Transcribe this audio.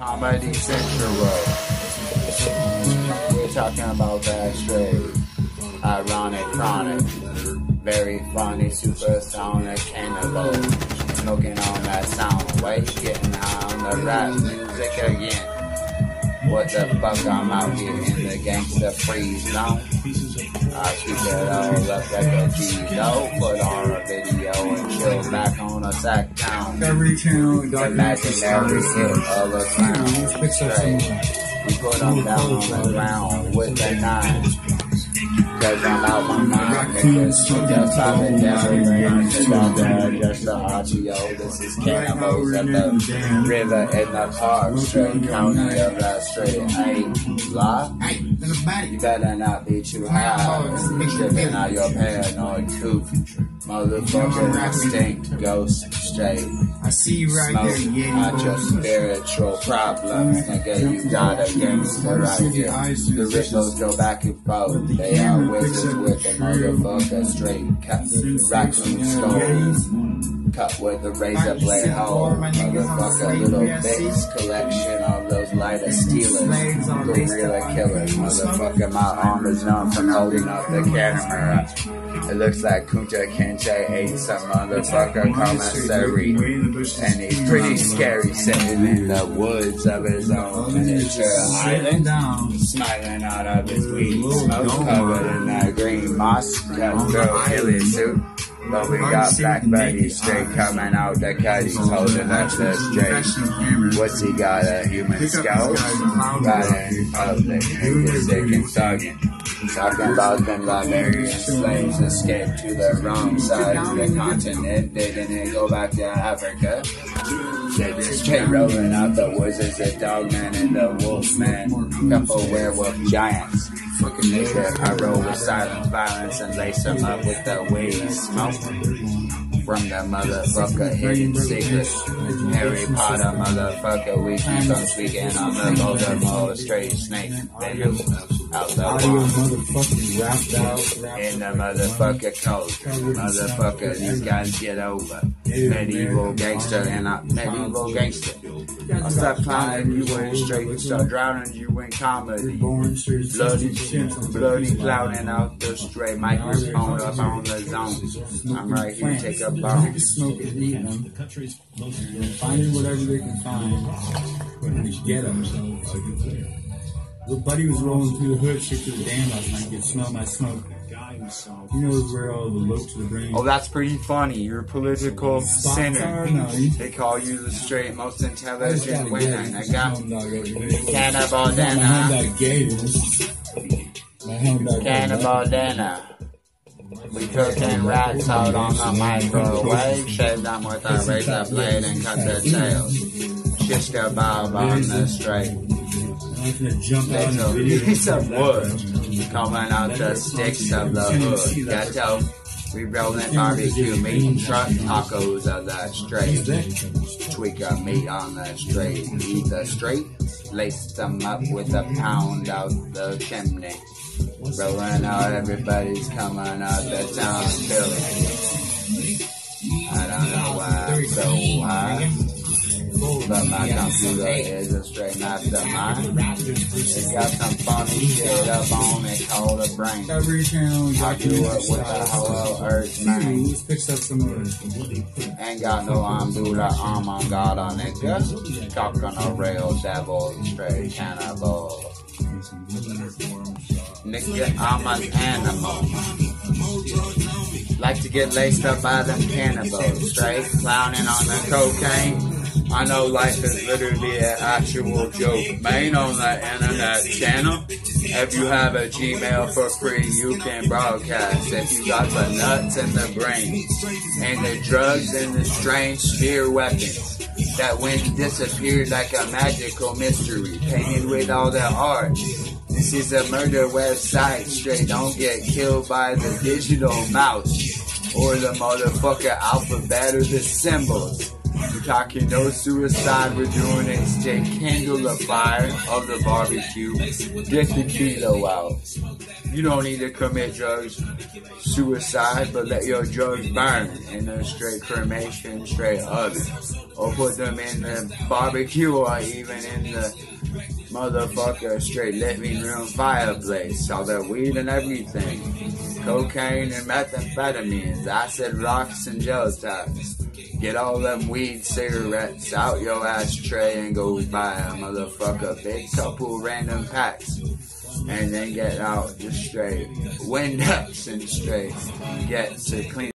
Comedy Central. We're talking about that straight. Ironic, chronic. Very funny, super supersonic cannibal. Smoking on that sound. Wait, getting on the rap music again. What the fuck, I'm out here in the gangsta freeze zone. I keep it all up like a G-Lo. Put on a video and chill back on a sack town. Every channel, Imaginary hit of a. Straight. We put them down on the ground with a nine. Cause I'm out my mind, niggas. Just solitary, man. Just out there, just the RTO. This is cannibals at the river in the park. Straight county of that straight. Ain't lie. You better not be too high. Tripping out your paranoid tooth. Motherfucker extinct, ghost straight. I see you right Smoke there, yeah. out your spiritual problems. Nigga, you got a gangster right here. The rituals go back and forth. They are wizards with a motherfucker straight cut. Raccoon skulls. Cut with a razor blade oh, hole. Motherfucker, little bits collection of those lighter stealers. Gorilla killers. Motherfucker, my arm is numb from holding up the camera. It looks like Kunta Kinte ate some motherfucker commissary. And he's pretty scary sitting in the woods of his own miniature island. Smiling out of his weed smoke covered in that green moss. Got throw hilly suit. But we got Black Betty straight coming out the cuddies holding up the straight. What's he got, a human skull? Got in public, nigga sick and thuggin'. Talking about them Liberian slaves escaped to the wrong side of the continent. They didn't go back to Africa. They just straight rolling out the woods as the dogman and a the wolfman. Couple werewolf giants. Fucking nigga, I roll with silent violence and lace them up with the weed smoke. From the motherfucker hidden secrets. Harry Potter motherfucker, we keep on speaking on the Voldemort straight snake. Venom out the Audio wall. motherfucking rapped out. rapped In the motherfucker culture. Motherfucker, these guys get over. Medieval gangster and I medieval gangster. I stop clowning, you went straight, you start drowning, you went comedy. Born series Bloody, 60 shit. bloody clouding out the stray microphone up on the zone. I'm right here, take a They bone. can smoke and eat them. Finding whatever they can find. And get them. Little buddy was rolling through the hood, shit to the dam last night. Could smell my smoke. He knows where all the low to the brain. Oh, that's pretty funny. You're a political Spots sinner. are no. he- They call you the straight most intelligent winner. I got Hound dog over here. Cannibal My dinner. hound dog gators. My hound dog Cannibal dinner. We cooking rats out on the microwave. Shave them with a razor blade and cut their tails. Shish kebab on the straight. I'm gonna jump out There's in a a video. piece of wood coming out the sticks of the hood. Ghetto. We rolling barbecue meat, truck tacos of the straight. Tweak a meat on the straight. Eat the straight. Lace them up with a pound out the chimney. Rolling out, everybody's coming out the town killing. I don't know why I'm so high. But my computer is a straight mastermind. It's got some funny shit up on it called a brain. I do it with a whole earth man. Let's fix up some of Ain't got no arm, arm on God on nigga. Cock on a rail, devil, straight cannibal. Nigga, I'm an animal. Like to get laced up by them cannibals, straight clowning on the cocaine. I know life is literally an actual joke. Main on the internet channel. If you have a Gmail for free, you can broadcast. If you got the nuts and the brains, and the drugs and the strange spear weapons that went disappeared like a magical mystery, painted with all the art. This is a murder website. Straight, don't get killed by the digital mouse or the motherfucker alphabet or the symbols. Talking no suicide, we're doing it. Stick kindle the fire of the barbecue. Get the kilo out. You don't need to commit drugs, suicide, but let your drugs burn in a straight cremation, straight oven. or put them in the barbecue or even in the motherfucker straight living room fireplace. All that weed and everything. Cocaine and methamphetamines, acid rocks and gel. Get all them weed cigarettes out your ashtray and go buy a motherfucker big couple random packs. And then get out just straight. Wind ups and straight. Get to clean.